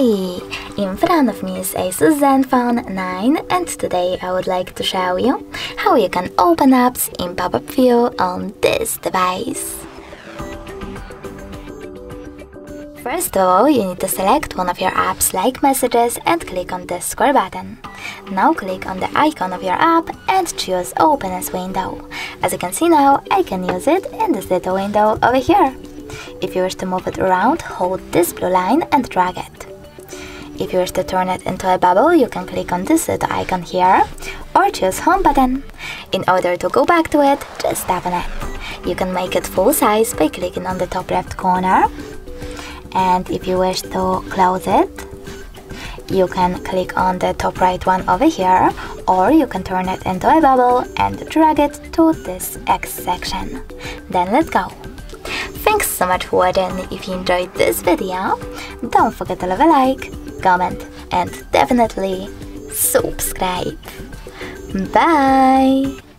In front of me is Asus Zenfone 9 and today I would like to show you how you can open apps in pop-up view on this device. First of all, you need to select one of your apps like Messages and click on the square button. Now click on the icon of your app and choose Open as window. As you can see now, I can use it in this little window over here. If you wish to move it around, hold this blue line and drag it. If you wish to turn it into a bubble, you can click on this little icon here or choose home button. In order to go back to it, just tap on it. You can make it full size by clicking on the top left corner. And if you wish to close it, you can click on the top right one over here or you can turn it into a bubble and drag it to this X section. Then let's go! Thanks so much for watching. If you enjoyed this video, don't forget to leave a like, comment and definitely subscribe. Bye!